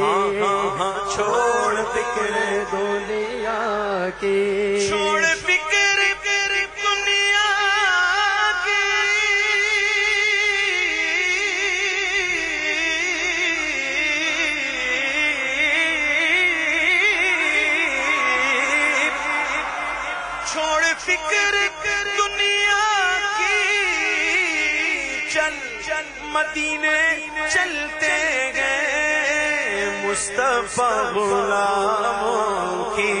हाँ हाँ हाँ छोड़ फ़िक्र दुनिया की। छोड़ फ़िक्र दुनिया की। छोड़ फ़िक्र दुनिया की। चल चल, मदीने चलते गए। मुस्तफ़ा गुलामों की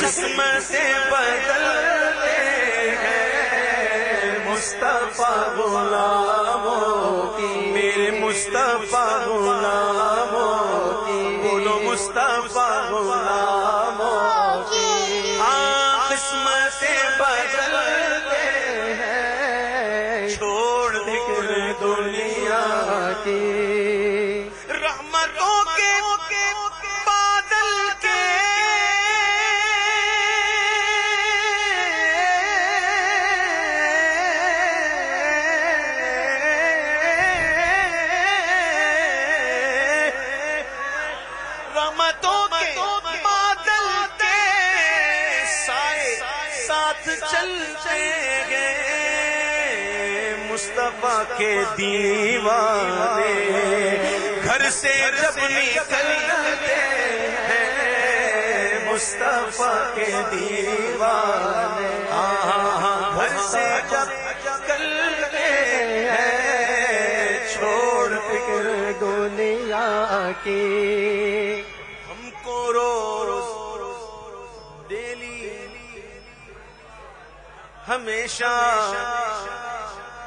किस्मतें बदलते गए मुस्तफ़ा मेरे मुस्तफ़ा गुलामों चलते गए मुस्तफ़ा के दीवाने। घर से जब निकलते हैं, मुस्तफ़ा के दीवाने। घर से जब निकलते हैं, छोड़ फ़िक्र दुनिया की। हमेशा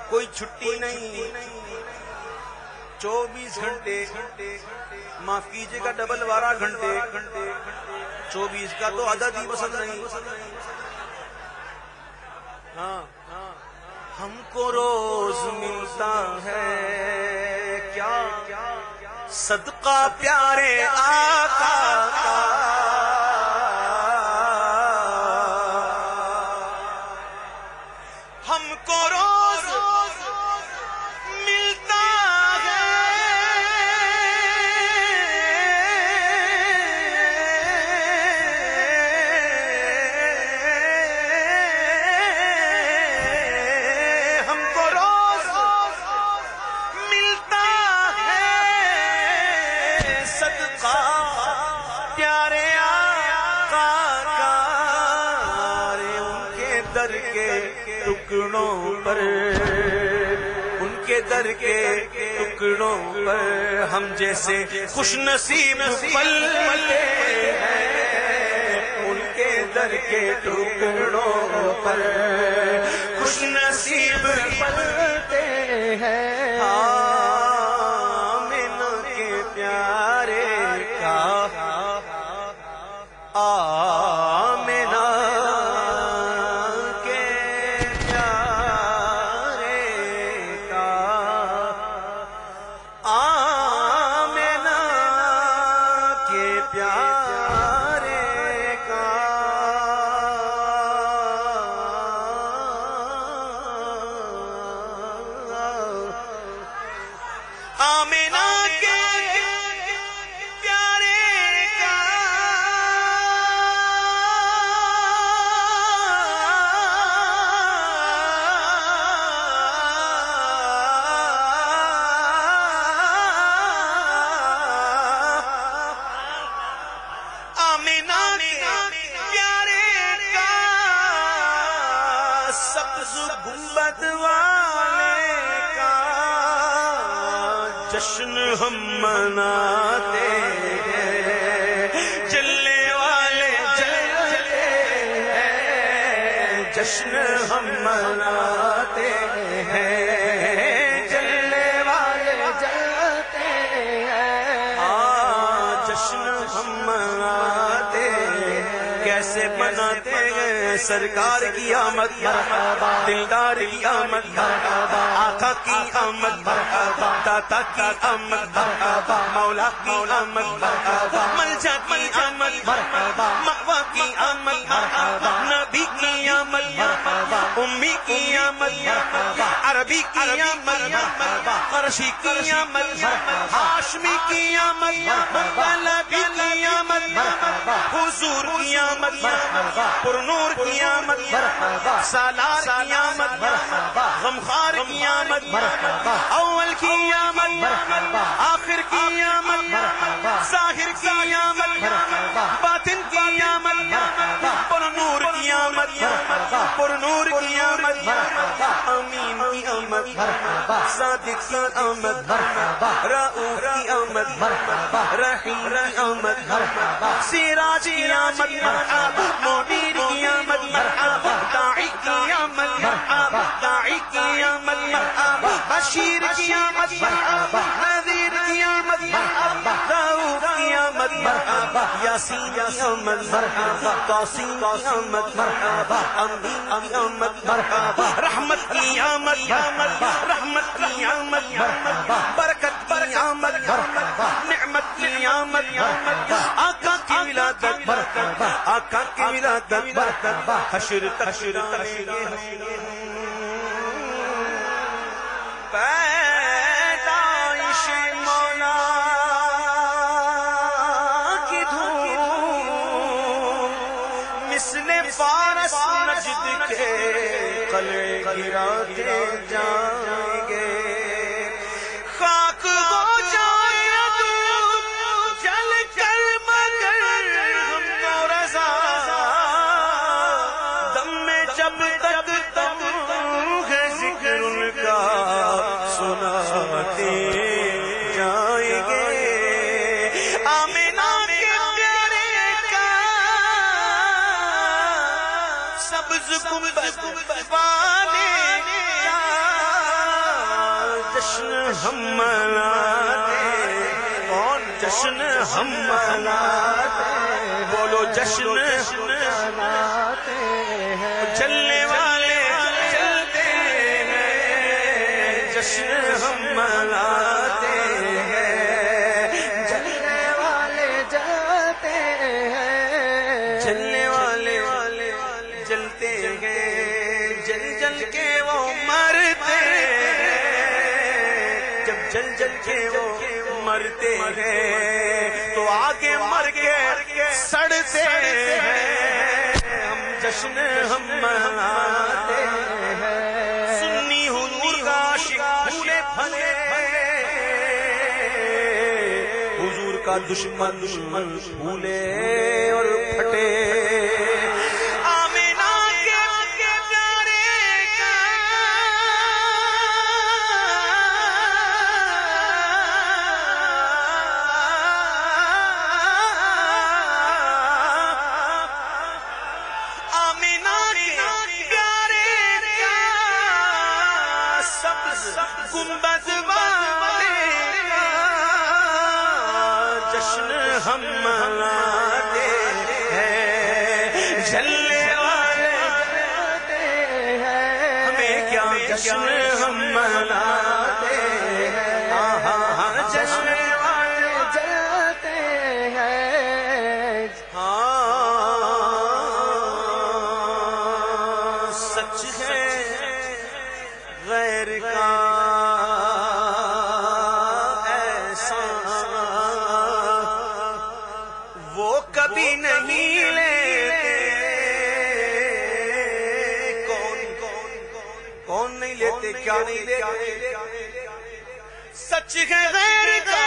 कोई छुट्टी नहीं। चौबीस घंटे माफ़ कीजिएगा डबल बारह घंटे। चौबीस का तो आधा ही पसंद नहीं। हाँ। हमको रोज मिलता है। क्या? सदका प्यारे आका का टुकड़ों पर उनके दर के टुकड़ों पर हम जैसे खुश नसीब पल हैं। उनके दर के टुकड़ों आमिना के प्यारे का सब्ज गुंबद वाले का जश्न हम मनाते हैं। जलने वाले जलते हैं जश्न हम मनाते हैं। जश्न हम मनाते हैं कैसे मनाते हैं सरकार की आमद दिलदार की आमद आका की आमद दाता की आमद मौला की आमद मलजा की आमद मवा की आमद नबी की आमद उम्मी की आमद अरबी की आमद फरसी की आमद हाशमी की आमद तलबी की आमद हुजूर की आमद पुरनूर की आमद सालार की आमद गमखार की आमद अव्वल की आमद आखिर की ज़ाहिर की पुरनूर की आमद अमीन की आमद सादिक की आमद रऊफ की आमद रहीम की आमद सिराज की आमद मोनीर की आमद दाई की आमद दाई की आमद बशीर की आमद नजीर की आमद आमद यासीन की आमद तौसीन की आमद अमीन की आमद रहमत की आमद रहमत की आमद बरकत की आमद नेमत की आमद आका की विलादत आका की विलादत हशर तशर पैदाइश के कले गिराते जाएँगे सब्ज गुंबद वाले का जश्न हम मनाते कौन जश्न हम मनाते बोलो जश्न मनाते चलने वाले चलते हैं। जश्न हम मनाते जल जल के वो मरते हैं। तो आगे मर के सड़ते हैं। हम जश्न हम मनाते सुन्नी हुजूर का भूले फले हुजूर का दुश्मन दुश्मन भूले और फटे। गुंबद वाले जश्न हम मनाते हैं। झल्ले वाले। हमें क्या जश्न हम मनाते हैं? कभी नहीं लेते। कौन कौन कौन नहीं लेते, क्या नहीं लेते। सच है, गैर का